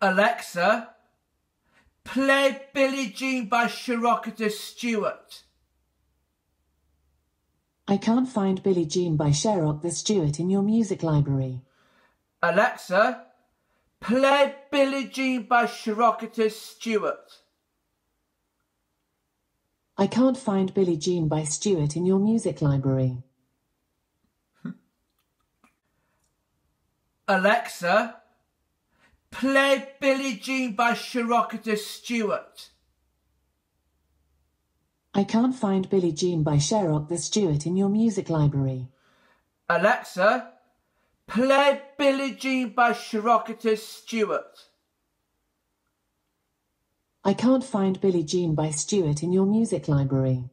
Alexa, play Billie Jean by Sharokita Stewart. I can't find Billie Jean by Sharok the Stewart in your music library. Alexa, play Billie Jean by Sharokita Stewart. I can't find Billie Jean by Stewart in your music library. Alexa, play Billie Jean by Sharokita Stewart. I can't find Billie Jean by Sharok the Stewart in your music library. Alexa, play Billie Jean by Sharokita Stewart. I can't find Billie Jean by Stewart in your music library.